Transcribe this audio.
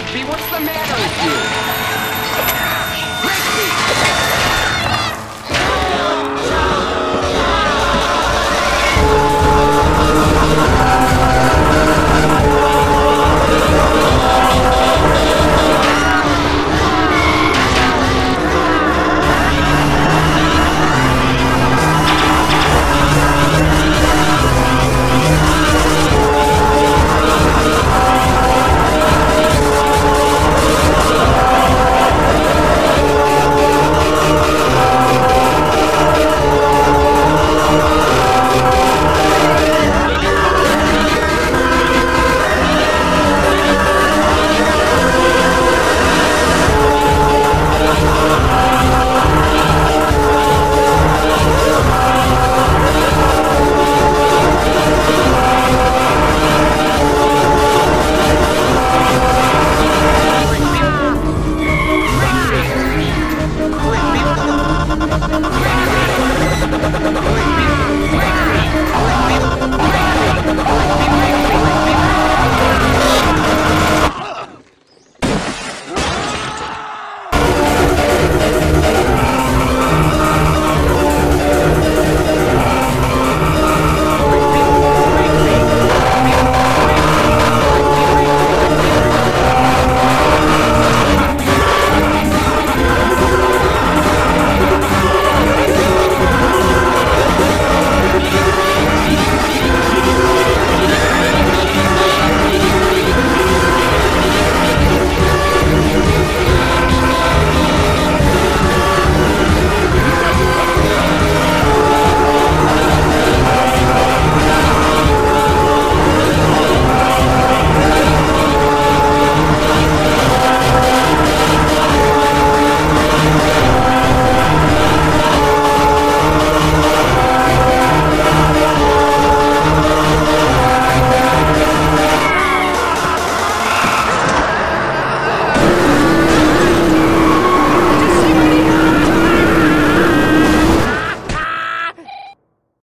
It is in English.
Rigby, what's the matter with you? Rigby!